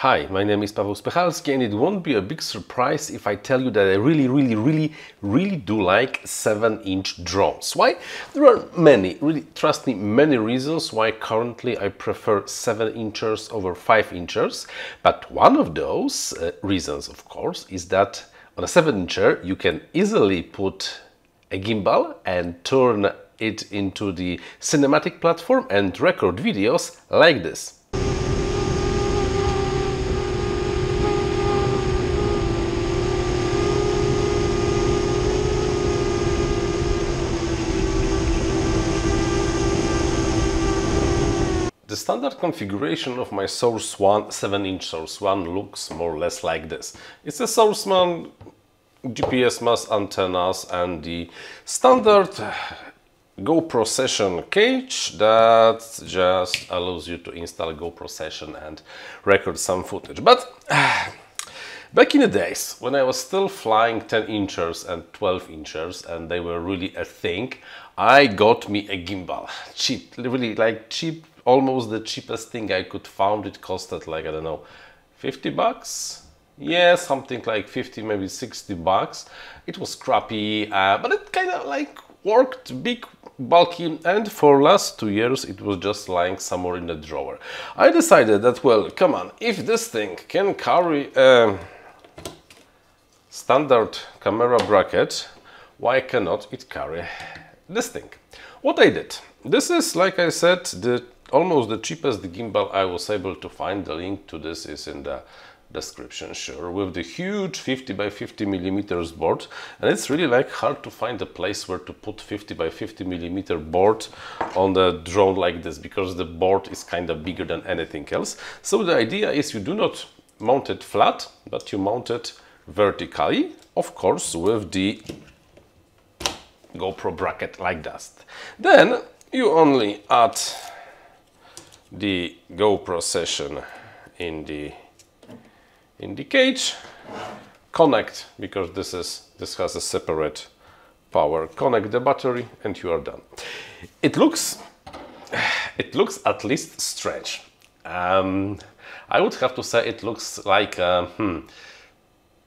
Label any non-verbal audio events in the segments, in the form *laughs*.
Hi, my name is Paweł Spychalski and it won't be a big surprise if I tell you that I really, really, really, really do like 7-inch drones. Why? There are many, really, trust me, many reasons why currently I prefer 7 inches over 5 inches. But one of those uh, reasons, of course, is that on a 7 incher you can easily put a gimbal and turn it into the cinematic platform and record videos like this. The standard configuration of my Source One 7-inch Source One looks more or less like this. It's a Source One GPS mast antennas and the standard GoPro session cage that just allows you to install GoPro session and record some footage. But *sighs* back in the days when I was still flying 10 inches and 12 inches and they were really a thing, I got me a gimbal. *laughs* Cheap, really like cheap almost the cheapest thing I could found. It costed like, I don't know, 50 bucks? Yeah, something like 50, maybe 60 bucks. It was crappy, uh, but it kind of like worked big, bulky, and for last two years it was just lying somewhere in the drawer. I decided that, well, come on, if this thing can carry a standard camera bracket, why cannot it carry this thing? What I did, this is, like I said, the almost the cheapest gimbal I was able to find. The link to this is in the description, sure, with the huge 50 by 50 millimeters board. And it's really like hard to find a place where to put 50 by 50 millimeter board on the drone like this because the board is kind of bigger than anything else. So the idea is you do not mount it flat, but you mount it vertically, of course, with the GoPro bracket like that. Then you only add the GoPro session in the in the cage. Connect because this is this has a separate power. Connect the battery and you are done. It looks *sighs* it looks at least strange. Um, I would have to say it looks like uh, hmm,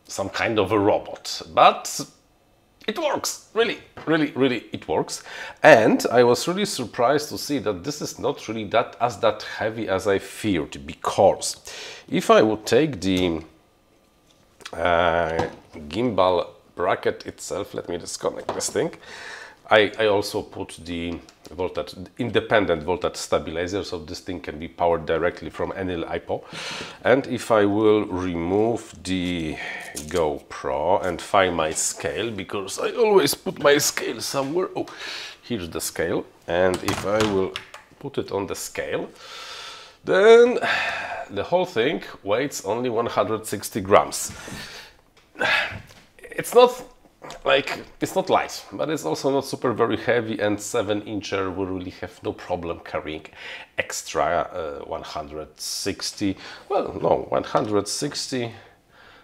some kind of a robot but it works really really really it works. And i was really surprised to see that this is not really that as that heavy as i feared because if i would take the uh, gimbal bracket itself let me disconnect this thing. I, I also put the voltage independent voltage stabilizer so this thing can be powered directly from any LiPo and if I will remove the GoPro and find my scale because I always put my scale somewhere. Oh here's the scale. And if I will put it on the scale then the whole thing weighs only 160 grams. *sighs* It's not like it's not light but it's also not super very heavy and 7 incher will really have no problem carrying extra uh, 160 well no 160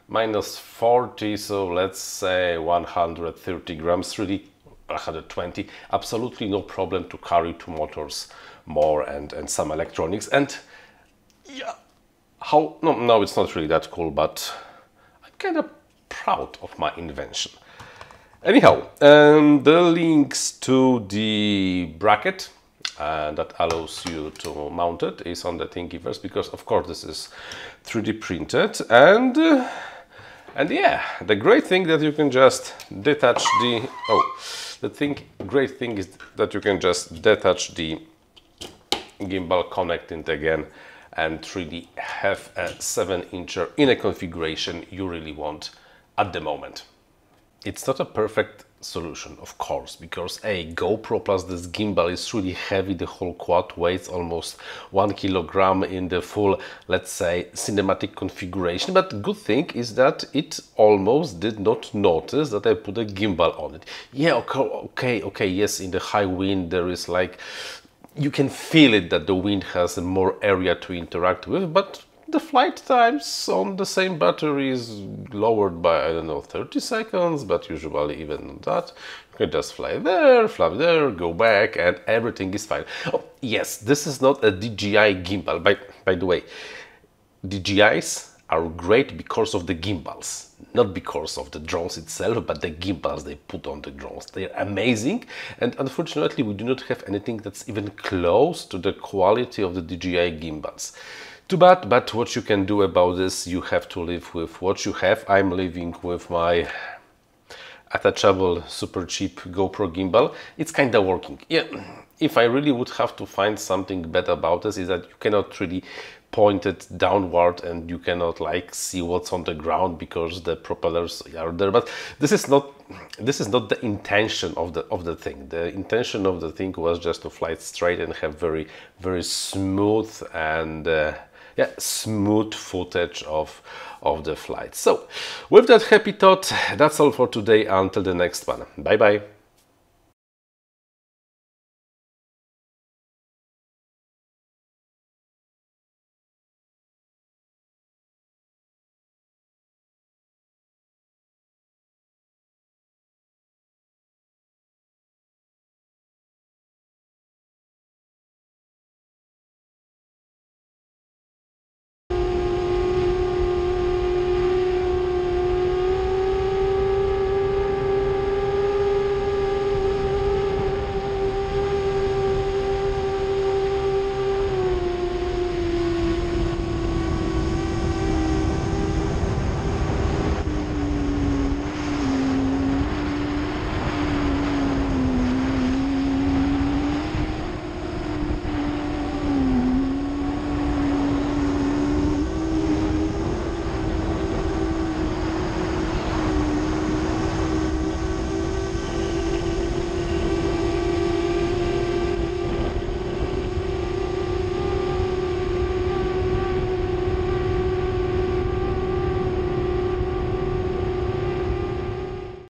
minus 40 so let's say 130 grams really 120 absolutely no problem to carry two motors more and and some electronics. And yeah how no no it's not really that cool but i'm kind of proud of my invention Anyhow, um, the links to the bracket uh, that allows you to mount it is on the Thingiverse because of course this is 3D printed and uh, and yeah the great thing that you can just detach the oh the thing great thing is that you can just detach the gimbal connect it again and 3D have a 7 incher in a configuration you really want at the moment. It's not a perfect solution, of course, because a GoPro plus this gimbal is really heavy. The whole quad weighs almost one kilogram in the full, let's say, cinematic configuration. But good thing is that it almost did not notice that I put a gimbal on it. Yeah, okay, okay, okay. Yes, in the high wind there is like you can feel it that the wind has more area to interact with, but the flight times on the same battery is lowered by, I don't know, 30 seconds, but usually even that. You can just fly there, fly there, go back, and everything is fine. Oh, yes, this is not a DJI gimbal, by, by the way. DJIs are great because of the gimbals, not because of the drones itself, but the gimbals they put on the drones. They're amazing, and unfortunately, we do not have anything that's even close to the quality of the DJI gimbals. Too bad, but what you can do about this, you have to live with what you have. I'm living with my attachable super cheap GoPro gimbal. It's kind of working. Yeah, if I really would have to find something better about this, is that you cannot really point it downward and you cannot like see what's on the ground because the propellers are there but this is not this is not the intention of the of the thing the intention of the thing was just to fly straight and have very very smooth and uh, yeah smooth footage of of the flight. So with that happy thought that's all for today. Until the next one. Bye bye